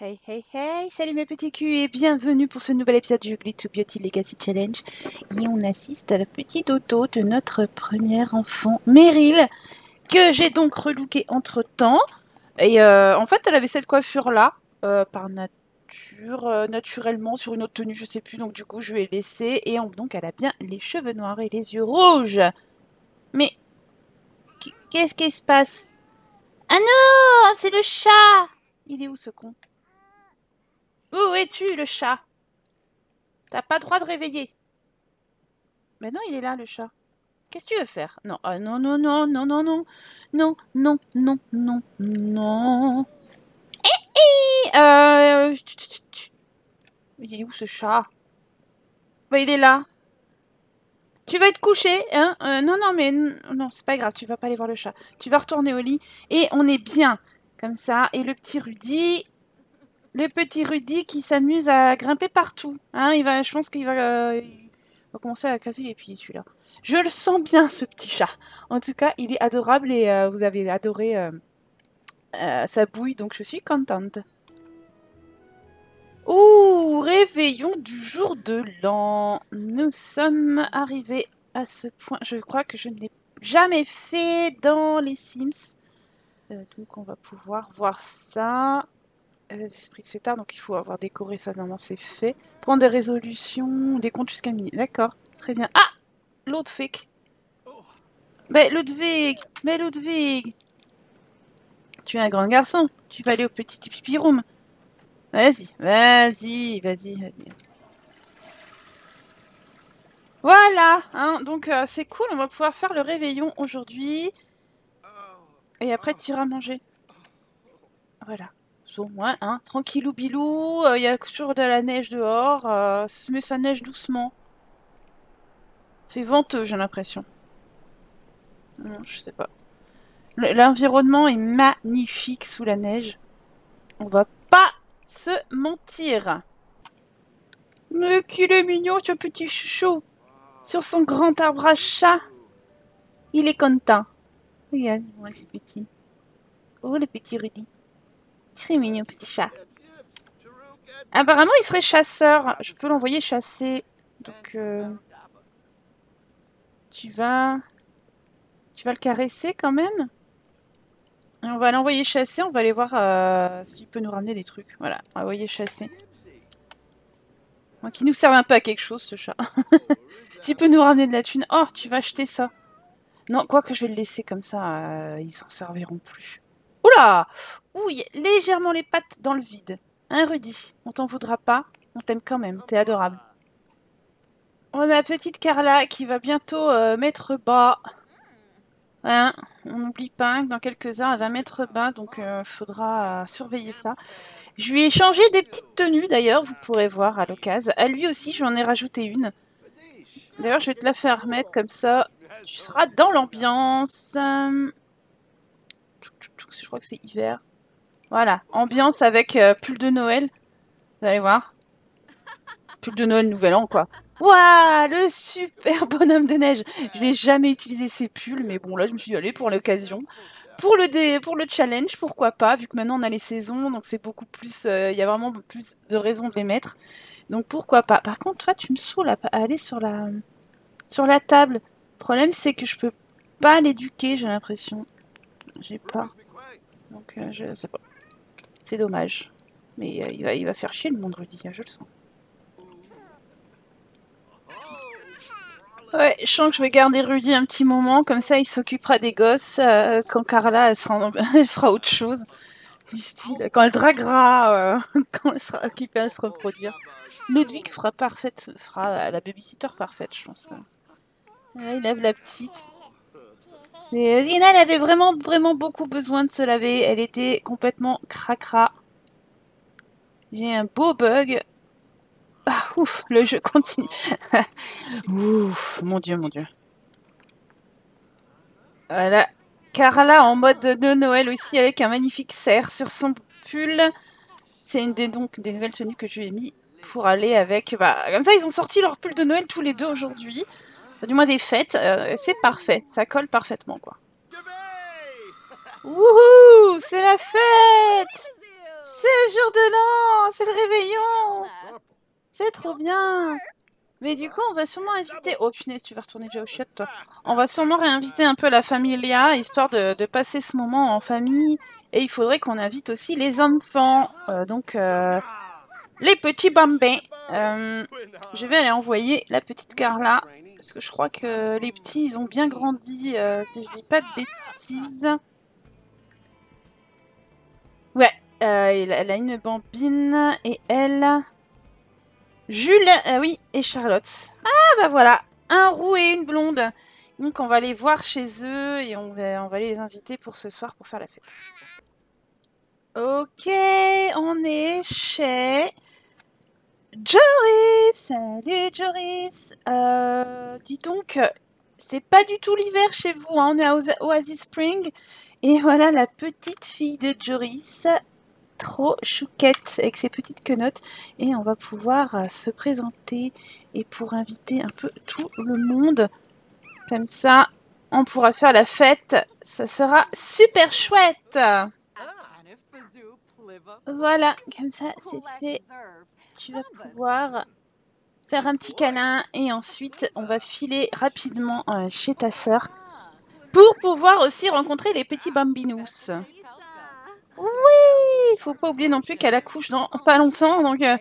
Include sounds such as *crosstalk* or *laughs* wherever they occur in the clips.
Hey hey hey, salut mes petits culs et bienvenue pour ce nouvel épisode du Glee to Beauty Legacy Challenge. Et on assiste à la petite auto de notre premier enfant, Meryl, que j'ai donc relooké entre temps. Et euh, en fait, elle avait cette coiffure là, euh, par nature, euh, naturellement, sur une autre tenue, je sais plus. Donc du coup, je vais laisser. Et en- donc, elle a bien les cheveux noirs et les yeux rouges. Mais qu'est-ce qui se passe? Ah non, c'est le chat Il est où ce con? Où es-tu, le chat T'as pas droit de réveiller. Mais non, il est là, le chat. Qu'est-ce que tu veux faire? Non, ah non, non, non, non, non, non, non, non, non, non, non. Eh, eh, euh... Il est où ce chat? Bah, il est là. Tu vas être couché, hein? Euh, Non, non, mais non, c'est pas grave, tu vas pas aller voir le chat. Tu vas retourner au lit et on est bien, comme ça. Et le petit Rudy, le petit Rudy qui s'amuse à grimper partout. Hein, il va, je pense qu'il va, euh, va commencer à casser les pieds, celui-là. Je le sens bien, ce petit chat. En tout cas, il est adorable et euh, vous avez adoré euh, sa bouille, donc je suis contente. Ouh, réveillon du jour de l'an. Nous sommes arrivés à ce point. Je crois que je ne l'ai jamais fait dans les Sims. Donc on va pouvoir voir ça. L'esprit de fêtard, donc il faut avoir décoré ça. Normalement, c'est fait. Prendre des résolutions, des comptes jusqu'à minuit. D'accord, très bien. Ah Ludwig Mais Ludwig Mais Ludwig Tu es un grand garçon. Tu vas aller au petit pipi room. Vas-y, vas-y, vas-y, vas-y. Voilà, hein, donc euh, c'est cool, on va pouvoir faire le réveillon aujourd'hui. Et après, tu iras manger. Voilà. Au moins, hein, tranquillou bilou, il y a toujours de la neige dehors, euh, mais ça neige doucement. C'est venteux, j'ai l'impression. Non, je sais pas. Le- L'environnement est magnifique sous la neige. On va pas se mentir. Mais qu'il est mignon, ce petit chouchou. Sur son grand arbre à chat. Il est content. Regarde, moi c'est petit. Oh, le petit Rudy. Très mignon, petit chat. Apparemment, il serait chasseur. Je peux l'envoyer chasser. Donc, euh, tu vas... Tu vas le caresser quand même On va l'envoyer chasser. On va aller voir euh, s'il peut nous ramener des trucs. Voilà, on va l'envoyer chasser. Moi, qui nous serve un peu à quelque chose, ce chat. *laughs* S'il peut nous ramener de la thune. Oh, tu vas acheter ça. Non, quoi que je vais le laisser comme ça, euh, ils s'en serviront plus. Oula Ouh, il y a légèrement les pattes dans le vide. Hein, Rudy On t'en voudra pas. On t'aime quand même. T'es adorable. On a la petite Carla qui va bientôt euh, mettre bas. Hein? On n'oublie pas que dans quelques heures, elle va mettre bas, donc il faudra euh, surveiller ça. Je lui ai changé des petites tenues d'ailleurs, vous pourrez voir à l'occasion. À lui aussi, j'en ai rajouté une. D'ailleurs, je vais te la faire mettre comme ça. Tu seras dans l'ambiance. Je crois que c'est hiver. Voilà, ambiance avec euh, pull de Noël. Vous allez voir. *laughs* Pull de Noël, nouvel an, quoi. Waouh, le super bonhomme de neige. Je n'ai jamais utilisé ces pulls, mais bon, là, je me suis allez, pour l'occasion. Pour le, dé- pour le challenge, pourquoi pas, vu que maintenant on a les saisons, donc c'est beaucoup plus. euh, Il y a vraiment plus de raisons de les mettre. Donc pourquoi pas. Par contre, toi, tu me saoules à à aller sur la, sur la table. Le problème, c'est que je peux pas l'éduquer, j'ai l'impression. J'ai pas. Donc, euh, je sais pas. C'est dommage. Mais euh, il, va, il va faire chier le monde, Rudy, hein, je le sens. Ouais, je sens que je vais garder Rudy un petit moment, comme ça il s'occupera des gosses. euh, quand Carla, elle, *laughs* fera autre chose. Quand elle draguera, *laughs* quand elle sera occupée à se reproduire. Ludwig fera parfaite, fera la babysitter parfaite, je pense. Là, il lève la petite. C'est... Zina, elle avait vraiment, vraiment beaucoup besoin de se laver. Elle était complètement cracra. J'ai un beau bug. Ah, ouf, le jeu continue. *laughs* ouf, mon dieu, mon dieu. Voilà. Carla en mode de Noël aussi avec un magnifique cerf sur son pull. C'est une des, donc, des nouvelles tenues que je lui ai mis pour aller avec. Bah, comme ça, ils ont sorti leur pull de Noël tous les deux aujourd'hui. Du moins des fêtes. Euh, c'est parfait. Ça colle parfaitement, quoi. Wouhou C'est la fête C'est le jour de l'an C'est le réveillon C'est trop bien Mais du coup, on va sûrement inviter... Oh punaise, tu vas retourner déjà au chiottes, toi. On va sûrement réinviter un peu la famille Léa, histoire de, passer ce moment en famille. Et il faudrait qu'on invite aussi les enfants. Euh, donc, euh, les petits bambins. Je vais aller envoyer la petite Carla. Parce que je crois que les petits, ils ont bien grandi, euh, si je dis pas de bêtises. Ouais, euh, elle, a une bambine et elle... Jules, euh, oui, et Charlotte. Ah bah voilà, un roux et une blonde. Donc on va les voir chez eux et on va, on va les inviter pour ce soir pour faire la fête. Ok, on est chez Joris. Salut Joris. Euh, dis donc, c'est pas du tout l'hiver chez vous, hein, on est à Oas- Oasis Spring. Et voilà la petite fille de Joris, trop chouquette avec ses petites quenottes. Et on va pouvoir euh, se présenter et pour inviter un peu tout le monde. Comme ça, on pourra faire la fête. Ça sera super chouette. Voilà, comme ça c'est fait. Tu vas pouvoir faire un petit câlin et ensuite on va filer rapidement euh, chez ta sœur pour pouvoir aussi rencontrer les petits bambinous. Oui, il faut pas oublier non plus qu'elle accouche dans pas longtemps, donc euh,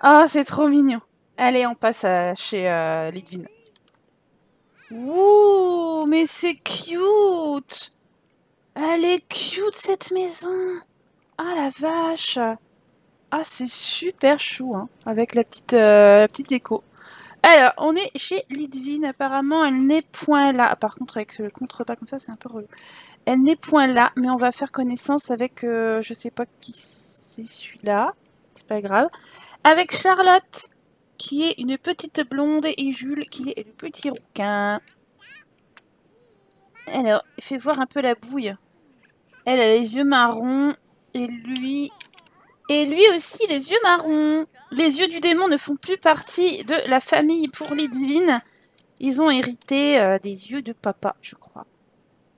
ah c'est trop mignon. Allez, on passe chez euh. Ouh, mais c'est cute. Elle est cute cette maison. Ah la vache. Ah c'est super chou, hein, avec la petite euh, petite déco. Alors, on est chez Lidvin. Apparemment, elle n'est point là. Par contre, avec le contrepas comme ça, c'est un peu relou. Elle n'est point là, mais on va faire connaissance avec, euh, je sais pas qui c'est celui-là. C'est pas grave. Avec Charlotte, qui est une petite blonde, et Jules, qui est le petit rouquin. Alors, fais voir un peu la bouille. Elle a les yeux marrons, et lui... Et lui aussi, les yeux marrons. Les yeux du démon ne font plus partie de la famille pour Lidvin. Ils ont hérité euh, des yeux de papa, je crois.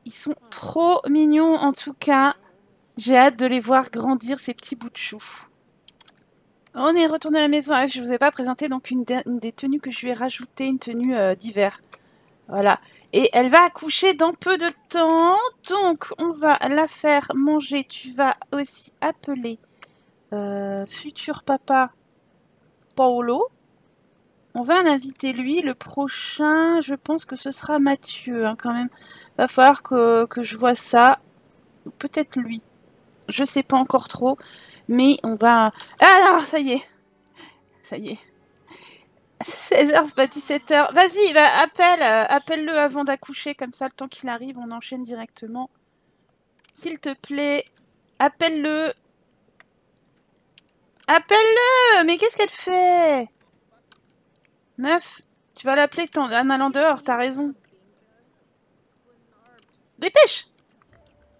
Ils sont trop mignons en tout cas. J'ai hâte de les voir grandir, ces petits bouts de chou. On est retourné à la maison. Ah, je vous ai pas présenté donc une, de- une des tenues que je lui ai rajoutées, une tenue euh, d'hiver. Voilà. Et elle va accoucher dans peu de temps. Donc, on va la faire manger. Tu vas aussi appeler euh, futur papa Paolo. On va l'inviter lui. Le prochain, je pense que ce sera Mathieu hein, quand même. Va falloir que, que je vois ça. Peut-être lui. Je sais pas encore trop. Mais on va... Ah non, ça y est. Ça y est. 16h, c'est pas 17h. Vas-y, bah, appelle, euh, appelle-le avant d'accoucher, comme ça, le temps qu'il arrive, on enchaîne directement. S'il te plaît, appelle-le. Appelle-le Mais qu'est-ce qu'elle fait? Meuf, tu vas l'appeler ton- en allant dehors, t'as raison. Dépêche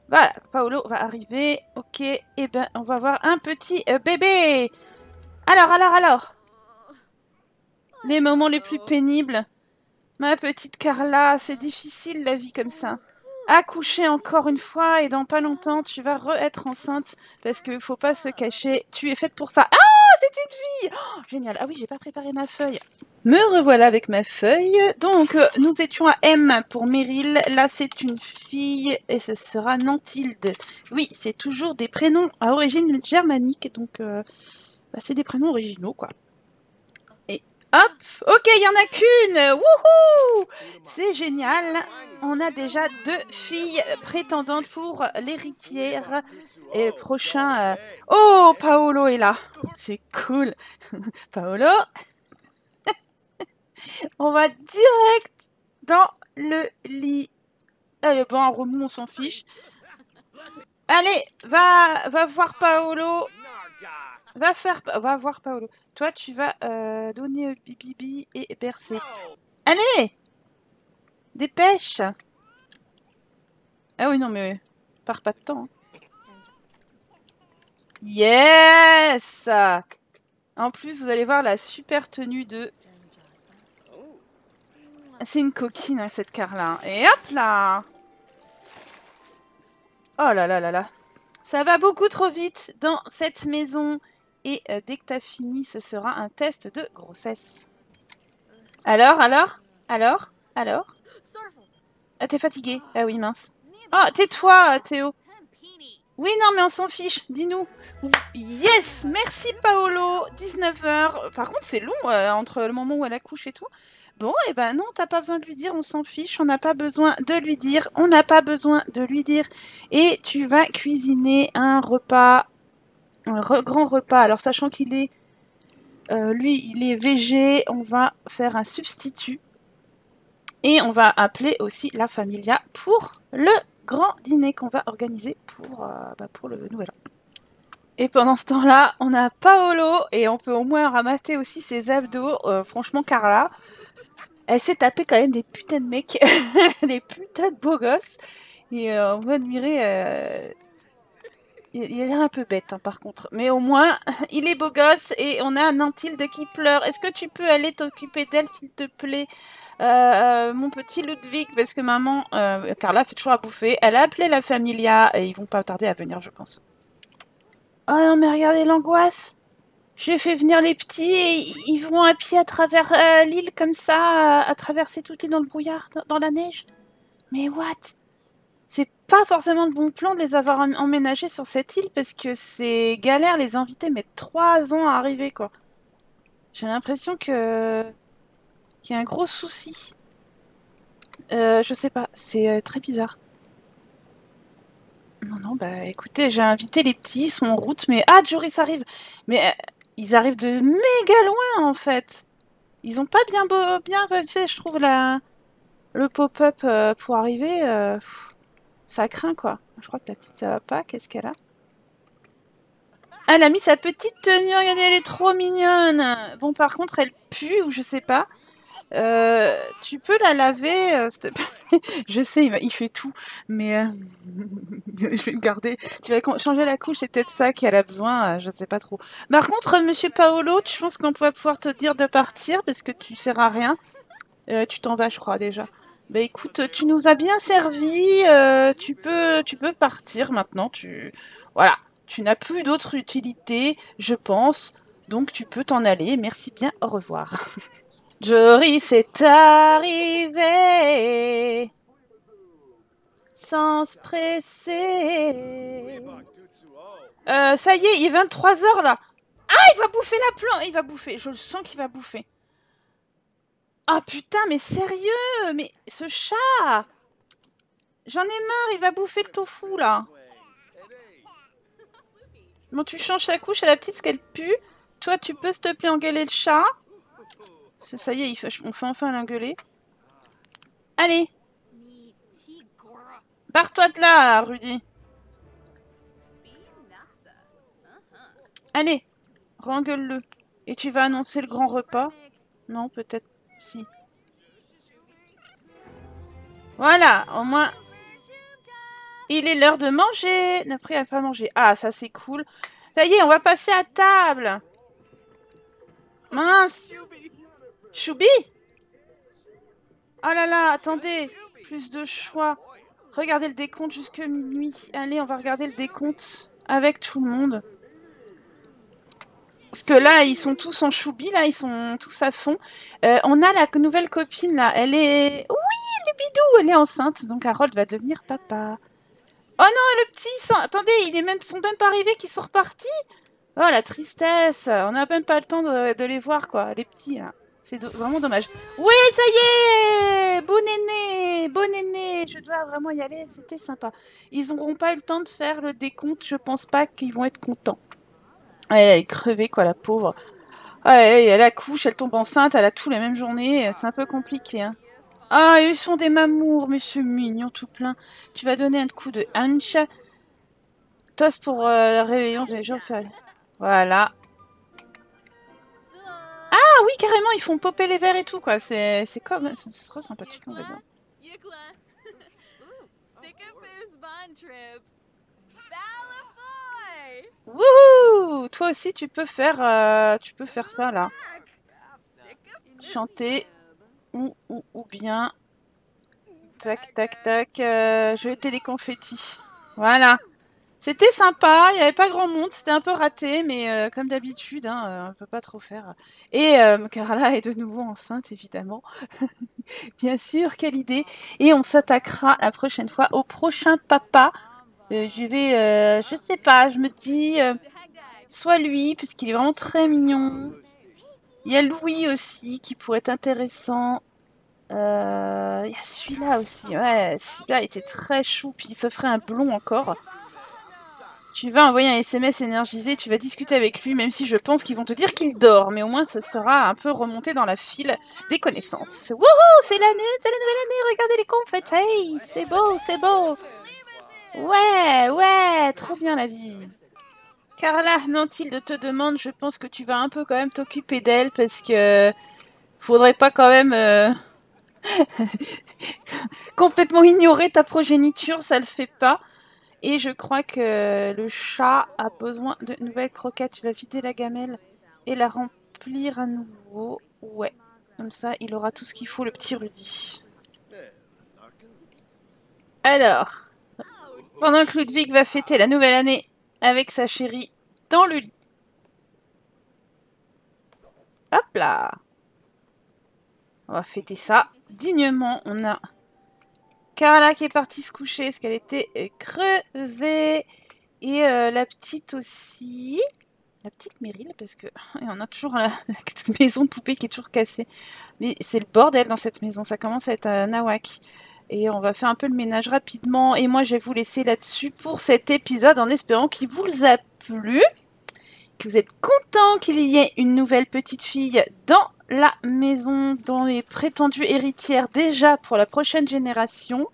Voilà, Paolo va arriver. Ok, et ben, on va voir un petit euh, bébé. Alors, alors, alors les moments les plus pénibles. Ma petite Carla, c'est difficile la vie comme ça. Accoucher encore une fois et dans pas longtemps tu vas re-être enceinte parce qu'il faut pas se cacher. Tu es faite pour ça. Ah, c'est une fille Oh, Génial. Ah oui, j'ai pas préparé ma feuille. Me revoilà avec ma feuille. Donc, euh, nous étions à M pour Meryl. Là, c'est une fille et ce sera Nantilde. Oui, c'est toujours des prénoms à origine germanique. Donc, euh, bah, c'est des prénoms originaux, quoi. Hop Ok, il y en a qu'une Wouhou C'est génial On a déjà deux filles prétendantes pour l'héritière. Et le prochain... euh, Oh, Paolo est là C'est cool *laughs* Paolo *laughs* On va direct dans le lit. Allez, bon, un remous, on s'en fiche. Allez, va, va voir Paolo. Va faire, va voir Paolo. Toi, tu vas euh, donner bibi et bercer. Allez, dépêche. Ah oui, non, mais pars pas de temps. hein. Yes En plus, vous allez voir la super tenue de... C'est une coquine, hein, cette Carla. Et hop là Oh là là là là. Ça va beaucoup trop vite dans cette maison. Et euh, dès que t'as fini, ce sera un test de grossesse. Alors, alors Alors Alors? Ah, t'es fatigué Ah oui, mince. Ah, tais-toi, Théo. Oui, non, mais on s'en fiche. Dis-nous. Yes Merci, Paolo. 19h. Par contre, c'est long euh, entre le moment où elle accouche et tout. Bon, et eh ben non, t'as pas besoin de lui dire, on s'en fiche, on n'a pas besoin de lui dire, on n'a pas besoin de lui dire. Et tu vas cuisiner un repas, un grand repas. Alors, sachant qu'il est, euh, lui, il est végé, on va faire un substitut. Et on va appeler aussi la familia pour le grand dîner qu'on va organiser pour, euh, bah, pour le nouvel an. Et pendant ce temps-là, on a Paolo et on peut au moins ramater aussi ses abdos. Euh, franchement, Carla, elle s'est tapée quand même des putains de mecs, *laughs* des putains de beaux gosses. Et on va admirer. Il, l'air un peu bête, hein, par contre. Mais au moins, *laughs* il est beau gosse et on a un Antilde qui pleure. Est-ce que tu peux aller t'occuper d'elle, s'il te plaît euh, euh, mon petit Ludwig, parce que maman, euh, Carla fait toujours à bouffer. Elle a appelé la familia et ils vont pas tarder à venir, je pense. Oh non, mais regardez l'angoisse. J'ai fait venir les petits et ils vont à pied à travers l'île comme ça, à, traverser toute l'île dans le brouillard, dans, la neige. Mais what? Pas forcément le bon plan de les avoir emménagés sur cette île parce que c'est galère, les invités mettent trois ans à arriver, quoi. J'ai l'impression que il y a un gros souci. Euh, je sais pas, c'est euh, très bizarre. Non, non, bah écoutez, j'ai invité les petits, ils sont en route, mais... Ah, Joris arrive Mais euh, ils arrivent de méga loin, en fait Ils ont pas bien beau... bien fait, je trouve, la... le pop-up pour arriver. Ça craint, quoi. Je crois que la petite, ça va pas. Qu'est-ce qu'elle a? Elle a mis sa petite tenue, regardez, elle est trop mignonne Bon, par contre, elle pue, ou je sais pas. Euh, tu peux la laver, euh, *laughs* Je sais, il, fait tout, mais euh, *laughs* je vais le garder. Tu vas changer la couche, c'est peut-être ça qu'elle a besoin, je sais pas trop. Par contre, Monsieur Paolo, je pense qu'on va pouvoir te dire de partir parce que tu sers à rien. tu t'en vas, je crois déjà. Bah écoute, tu nous as bien servi, tu peux, tu peux partir maintenant. Tu, voilà, tu n'as plus d'autre utilité, je pense. Donc tu peux t'en aller. Merci bien, au revoir. *laughs* Joris est arrivé sans se presser. Euh, ça y est, il est 23h là. Ah, il va bouffer la plante. Il va bouffer. Je le sens qu'il va bouffer. Ah putain, mais sérieux Mais ce chat J'en ai marre, il va bouffer le tofu là. Bon, tu changes sa couche à la petite, ce qu'elle pue. Toi, tu peux, s'il te plaît, engueuler le chat. Ça y est, on fait enfin l'engueuler. Allez Pars-toi de là, Rudy Allez Rengueule-le. Et tu vas annoncer le grand repas? Non, peut-être si. Voilà, au moins... Il est l'heure de manger Après, il pas manger. Ah, ça c'est cool. Ça y est, on va passer à table Mince Choubi Oh là là, attendez Plus de choix. Regardez le décompte jusque minuit. Allez, on va regarder le décompte avec tout le monde. Parce que là, ils sont tous en choubi, là, ils sont tous à fond. Euh, on a la nouvelle copine, là. Elle est... Oui, le bidou, elle est enceinte. Donc Harold va devenir papa. Oh non, le petit, attendez, ils même... sont même pas arrivés qu'ils sont repartis. Oh, la tristesse. On n'a même pas le temps de, de les voir, quoi, les petits, là. C'est vraiment dommage. Oui, ça y est Bon aîné Bon aîné Je dois vraiment y aller, c'était sympa. Ils n'auront pas eu le temps de faire le décompte, je pense pas qu'ils vont être contents. Elle est crevée, quoi, la pauvre. Ouais, elle accouche, elle tombe enceinte, elle a tout la même journée, c'est un peu compliqué, hein. Ah, ils sont des mamours, monsieur mignon tout plein. Tu vas donner un coup de hanche. Toss pour euh, le réveillon des jours fériés. Voilà, ah oui, carrément, ils font popper les verres et tout, quoi. C'est comme... C'est trop sympathique, on va. Wouhou Toi aussi, tu peux faire, euh, tu peux faire ça, là. Chanter. Ou, bien... Tac, tac, tac. Euh, je vais jeter des confettis. Voilà. C'était sympa, il n'y avait pas grand monde, c'était un peu raté, mais euh, comme d'habitude, hein, euh, on ne peut pas trop faire. Et Carla est de nouveau enceinte, évidemment. *laughs* Bien sûr, quelle idée. Et on s'attaquera la prochaine fois au prochain papa. Je vais, je sais pas, je me dis, soit lui, puisqu'il est vraiment très mignon. Il y a Louis aussi, qui pourrait être intéressant. Il y a celui-là aussi, ouais, celui-là était très chou, puis il se ferait un blond encore. Tu vas envoyer un SMS énergisé, tu vas discuter avec lui, même si je pense qu'ils vont te dire qu'il dort, mais au moins ce sera un peu remonté dans la file des connaissances. Wouhou, c'est l'année, c'est la nouvelle année, regardez les confettes, hey, c'est beau, c'est beau. Ouais, ouais, trop bien la vie. Carla, Nantilde te demande, je pense que tu vas un peu quand même t'occuper d'elle, parce que faudrait pas quand même... Euh, *laughs* complètement ignorer ta progéniture, ça le fait pas. Et je crois que le chat a besoin de nouvelles croquettes. Tu vas vider la gamelle et la remplir à nouveau. Ouais, comme ça, il aura tout ce qu'il faut, le petit Rudy. Alors, pendant que Ludwig va fêter la nouvelle année avec sa chérie dans le lit. Hop là On va fêter ça dignement. On a Carla qui est partie se coucher parce qu'elle était euh, crevée. Et euh, la petite aussi. La petite Meryl, parce que *laughs* on a toujours *laughs* la, maison de poupée qui est toujours cassée. Mais c'est le bordel dans cette maison. Ça commence à être un nawak. Et on va faire un peu le ménage rapidement. Et moi, je vais vous laisser là-dessus pour cet épisode en espérant qu'il vous a plu. Que vous êtes content qu'il y ait une nouvelle petite fille dans la maison dont les prétendues héritières déjà pour la prochaine génération.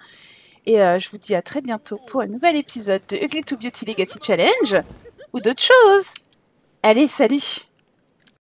Et euh, je vous dis à très bientôt pour un nouvel épisode de Ugly to Beauty Legacy Challenge ou d'autres choses. Allez, salut